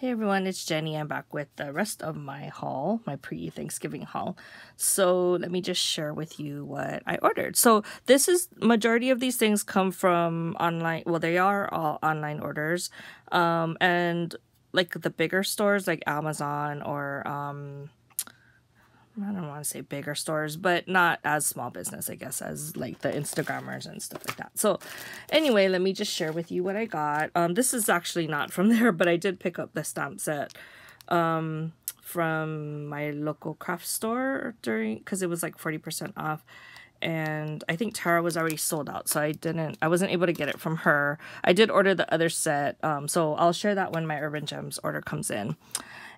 Hey everyone, it's Jenny. I'm back with the rest of my haul, my pre-Thanksgiving haul. So let me just share with you what I ordered. So this is majority of these things come from online. Well, they are all online orders, um, and like the bigger stores like Amazon or um, I don't want to say bigger stores, but not as small business, I guess, as like the Instagrammers and stuff like that. So, anyway, let me just share with you what I got. Um, this is actually not from there, but I did pick up the stamp set um, from my local craft store during because it was like 40% off. And I think Tara was already sold out, so I didn't, I wasn't able to get it from her. I did order the other set, um, so I'll share that when my Urban Gems order comes in.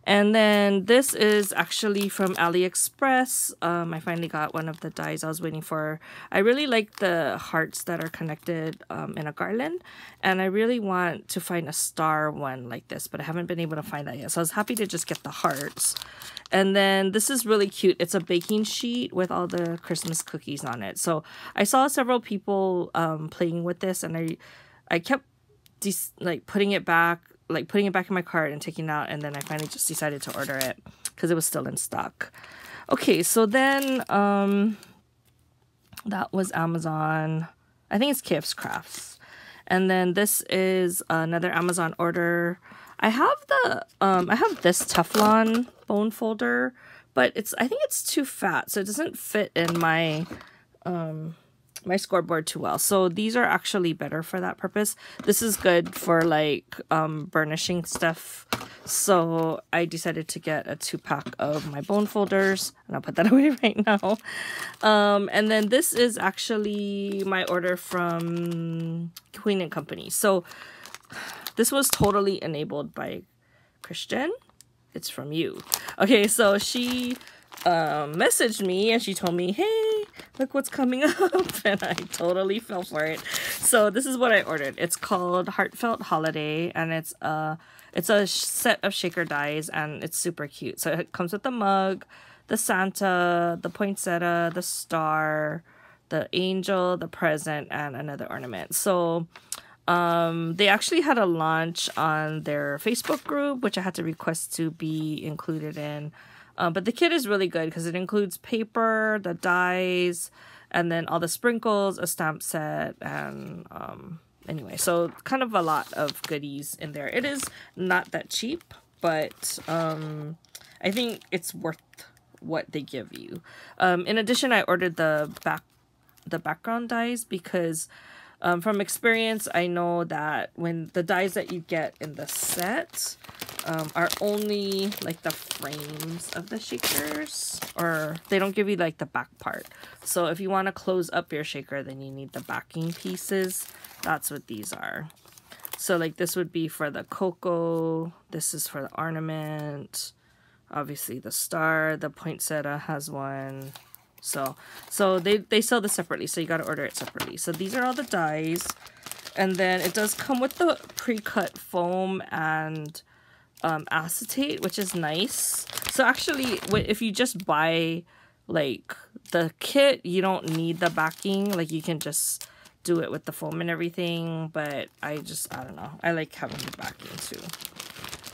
And then this is actually from AliExpress. Um, I finally got one of the dies I was waiting for. I really like the hearts that are connected um, in a garland. And I really want to find a star one like this, but I haven't been able to find that yet. So I was happy to just get the hearts. And then this is really cute. It's a baking sheet with all the Christmas cookies on it. So I saw several people um, playing with this and I, I kept like putting it back like putting it back in my cart and taking it out and then I finally just decided to order it because it was still in stock. Okay, so then um that was Amazon. I think it's KF's Crafts. And then this is another Amazon order. I have the um I have this Teflon bone folder, but it's I think it's too fat, so it doesn't fit in my um my scoreboard too well. So these are actually better for that purpose. This is good for like um, burnishing stuff. So I decided to get a two pack of my bone folders and I'll put that away right now. Um, and then this is actually my order from Queen and Company. So this was totally enabled by Christian. It's from you. Okay, so she um, messaged me and she told me, hey, look what's coming up. And I totally fell for it. So this is what I ordered. It's called Heartfelt Holiday and it's a, it's a set of shaker dies and it's super cute. So it comes with the mug, the Santa, the poinsettia, the star, the angel, the present, and another ornament. So um, they actually had a launch on their Facebook group, which I had to request to be included in. Uh, but the kit is really good because it includes paper, the dies, and then all the sprinkles, a stamp set, and um, anyway, so kind of a lot of goodies in there. It is not that cheap, but um, I think it's worth what they give you. Um, in addition, I ordered the back the background dies because um, from experience, I know that when the dies that you get in the set um, are only like the frames of the shakers or they don't give you like the back part. So if you want to close up your shaker, then you need the backing pieces. That's what these are. So like this would be for the cocoa. This is for the ornament. Obviously the star, the poinsettia has one. So, so they, they sell this separately. So you got to order it separately. So these are all the dies. And then it does come with the pre-cut foam and um, acetate, which is nice. So actually, if you just buy like the kit, you don't need the backing. Like you can just do it with the foam and everything. But I just, I don't know. I like having the backing too.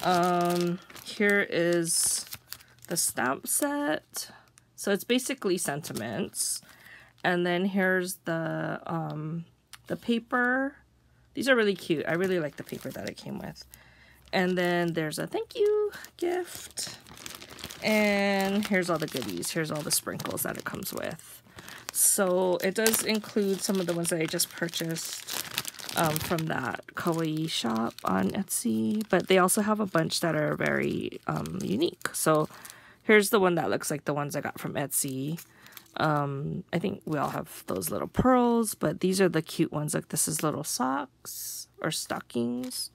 Um, here is the stamp set. So it's basically sentiments. And then here's the um, the paper. These are really cute. I really like the paper that it came with. And then there's a thank you gift. And here's all the goodies. Here's all the sprinkles that it comes with. So it does include some of the ones that I just purchased um, from that kawaii shop on Etsy. But they also have a bunch that are very um, unique. So here's the one that looks like the ones I got from Etsy. Um, I think we all have those little pearls, but these are the cute ones. Like this is little socks or stockings.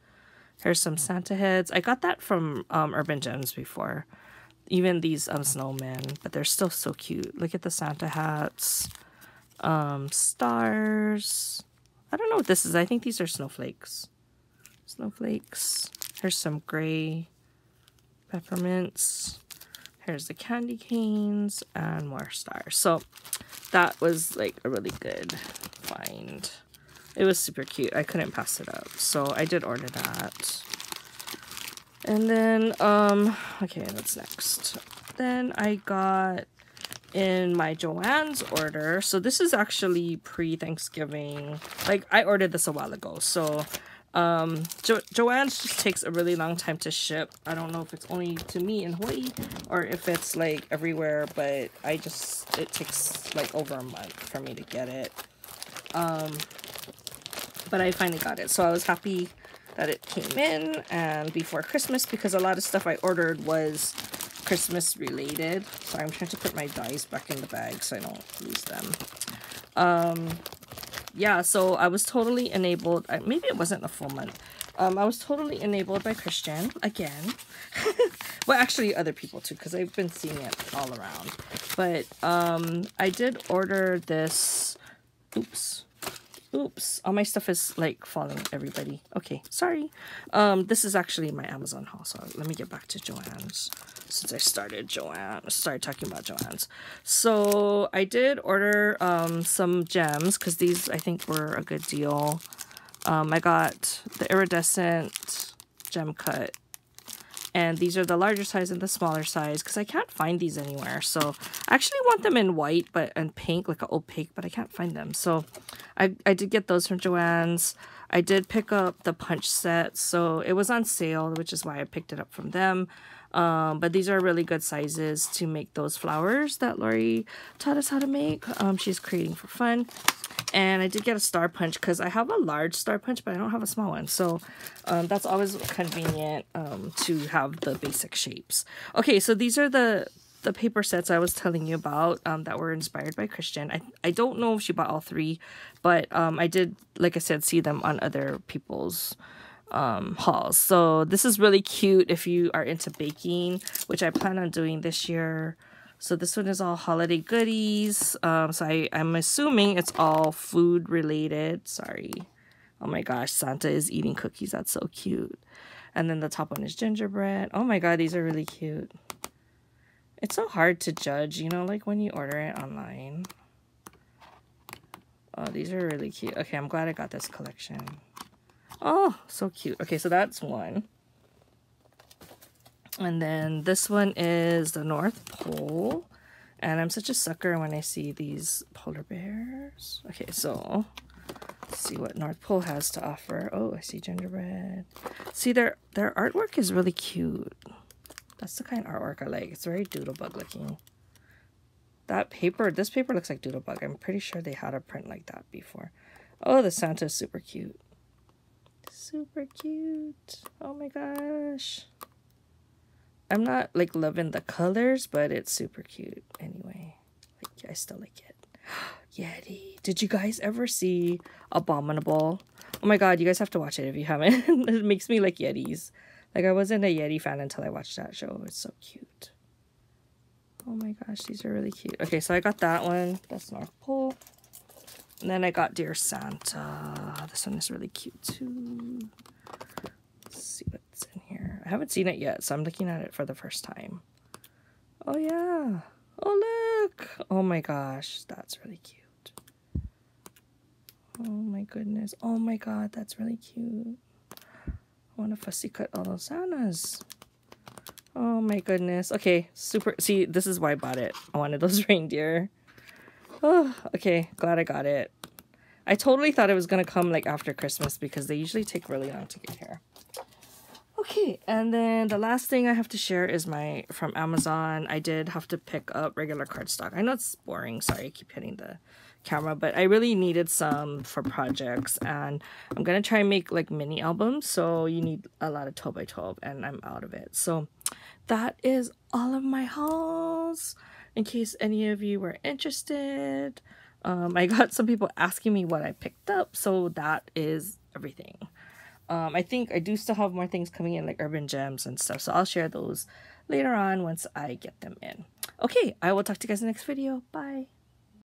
Here's some Santa heads. I got that from um, Urban Gems before. Even these um, snowmen, but they're still so cute. Look at the Santa hats. Um, stars. I don't know what this is. I think these are snowflakes. Snowflakes. Here's some gray peppermints. Here's the candy canes and more stars. So that was like a really good find. It was super cute. I couldn't pass it up. So I did order that. And then, um, okay, what's next? Then I got in my Joann's order. So this is actually pre-Thanksgiving. Like, I ordered this a while ago. So, um, jo Joann's just takes a really long time to ship. I don't know if it's only to me in Hawaii or if it's, like, everywhere. But I just, it takes, like, over a month for me to get it. Um, but I finally got it. So I was happy that it came in and before Christmas because a lot of stuff I ordered was Christmas related. So I'm trying to put my dies back in the bag so I don't lose them. Um, yeah, so I was totally enabled. Maybe it wasn't a full month. Um, I was totally enabled by Christian again. well, actually, other people too, because I've been seeing it all around. But um, I did order this. Oops. Oops, all my stuff is like falling, everybody. Okay, sorry. Um, this is actually my Amazon haul, so let me get back to Joann's since I started Joanne, started talking about Joann's. So I did order um, some gems because these I think were a good deal. Um, I got the iridescent gem cut and these are the larger size and the smaller size because I can't find these anywhere. So I actually want them in white but and pink, like an opaque, but I can't find them. So I, I did get those from Joann's. I did pick up the punch set, so it was on sale, which is why I picked it up from them. Um, but these are really good sizes to make those flowers that Lori taught us how to make. Um, she's creating for fun. And I did get a star punch because I have a large star punch, but I don't have a small one. So um, that's always convenient um, to have the basic shapes. Okay, so these are the the paper sets I was telling you about um, that were inspired by Christian. I, I don't know if she bought all three, but um, I did, like I said, see them on other people's um, hauls. So this is really cute if you are into baking, which I plan on doing this year. So this one is all holiday goodies. Um, so I, I'm assuming it's all food related. Sorry. Oh my gosh, Santa is eating cookies. That's so cute. And then the top one is gingerbread. Oh my god, these are really cute. It's so hard to judge, you know, like when you order it online. Oh, these are really cute. Okay, I'm glad I got this collection. Oh, so cute. Okay, so that's one. And then this one is the North Pole. And I'm such a sucker when I see these polar bears. Okay, so see what North Pole has to offer. Oh, I see gingerbread. See, their, their artwork is really cute. That's the kind of artwork I like. It's very doodlebug looking. That paper, this paper looks like doodlebug. I'm pretty sure they had a print like that before. Oh, the Santa is super cute. Super cute. Oh my gosh. I'm not like loving the colors, but it's super cute anyway. Like I still like it. Yeti. Did you guys ever see Abominable? Oh my god, you guys have to watch it if you haven't. it makes me like Yetis. Like I wasn't a Yeti fan until I watched that show. It's so cute. Oh my gosh, these are really cute. Okay, so I got that one. That's North Pole. And then I got Dear Santa. This one is really cute too. Let's see what's in here. I haven't seen it yet, so I'm looking at it for the first time. Oh, yeah. Oh, look. Oh, my gosh. That's really cute. Oh, my goodness. Oh, my God. That's really cute. I want to fussy cut all those Santas. Oh, my goodness. Okay. Super. See, this is why I bought it. I wanted those reindeer. Oh, okay. Glad I got it. I totally thought it was going to come like after Christmas because they usually take really long to get here. Okay, and then the last thing I have to share is my from Amazon. I did have to pick up regular cardstock. I know it's boring. Sorry, I keep hitting the camera, but I really needed some for projects, and I'm gonna try and make like mini albums. So you need a lot of 12 by 12, and I'm out of it. So that is all of my hauls. In case any of you were interested, um, I got some people asking me what I picked up, so that is everything. Um, I think I do still have more things coming in like urban gems and stuff. So I'll share those later on once I get them in. Okay, I will talk to you guys in the next video. Bye.